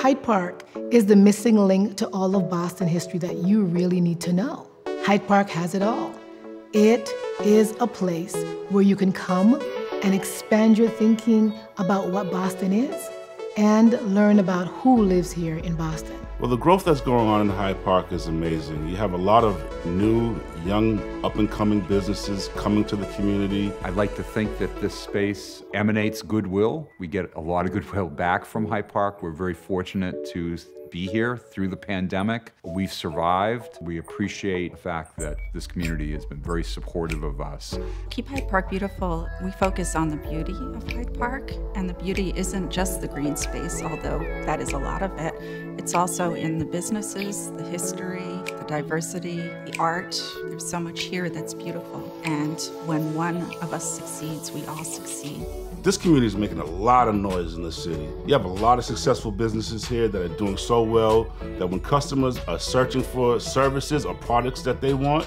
Hyde Park is the missing link to all of Boston history that you really need to know. Hyde Park has it all. It is a place where you can come and expand your thinking about what Boston is and learn about who lives here in Boston. Well, the growth that's going on in Hyde Park is amazing. You have a lot of new, young, up and coming businesses coming to the community. I'd like to think that this space emanates goodwill. We get a lot of goodwill back from Hyde Park. We're very fortunate to be here through the pandemic. We've survived. We appreciate the fact that this community has been very supportive of us. Keep Hyde Park beautiful. We focus on the beauty of Hyde Park, and the beauty isn't just the green space, although that is a lot of it. It's also in the businesses, the history, the diversity, the art. There's so much here that's beautiful. And when one of us succeeds, we all succeed. This community is making a lot of noise in the city. You have a lot of successful businesses here that are doing so well that when customers are searching for services or products that they want,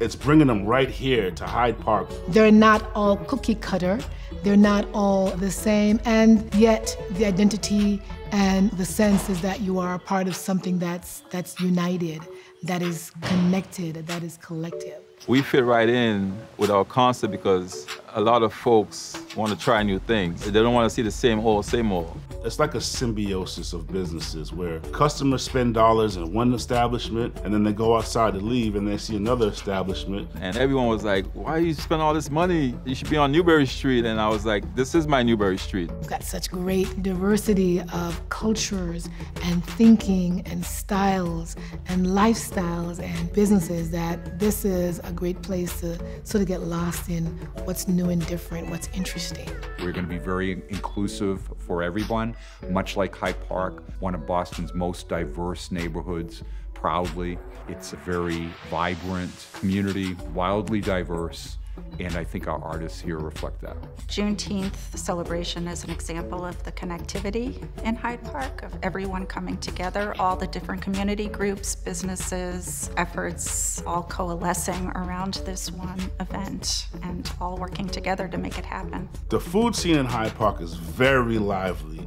it's bringing them right here to Hyde Park. They're not all cookie cutter, they're not all the same, and yet the identity and the sense is that you are a part of something that's, that's united, that is connected, that is collective. We fit right in with our concept because a lot of folks want to try new things. They don't want to see the same old, same old. It's like a symbiosis of businesses where customers spend dollars in one establishment and then they go outside to leave and they see another establishment. And everyone was like, why you spend all this money? You should be on Newbury Street. And I was like, this is my Newbury Street. We've got such great diversity of cultures and thinking and styles and lifestyles and businesses that this is a great place to sort of get lost in what's new and different, what's interesting. We're going to be very inclusive for everyone, much like Hyde Park, one of Boston's most diverse neighborhoods. Proudly, it's a very vibrant community, wildly diverse, and I think our artists here reflect that. Juneteenth celebration is an example of the connectivity in Hyde Park, of everyone coming together, all the different community groups, businesses, efforts, all coalescing around this one event and all working together to make it happen. The food scene in Hyde Park is very lively.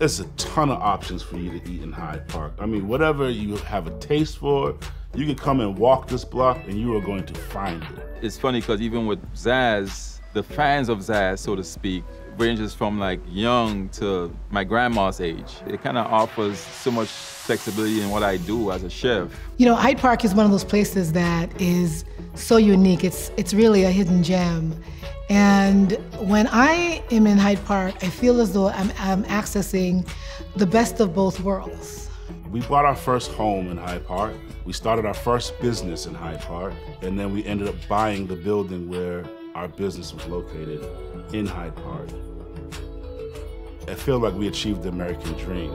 There's a ton of options for you to eat in Hyde Park. I mean, whatever you have a taste for, you can come and walk this block and you are going to find it. It's funny because even with ZAZ, the fans of ZAZ, so to speak, ranges from like young to my grandma's age. It kind of offers so much flexibility in what I do as a chef. You know, Hyde Park is one of those places that is so unique. It's it's really a hidden gem. And when I am in Hyde Park, I feel as though I'm, I'm accessing the best of both worlds. We bought our first home in Hyde Park. We started our first business in Hyde Park, and then we ended up buying the building where our business was located in Hyde Park. I feel like we achieved the American dream.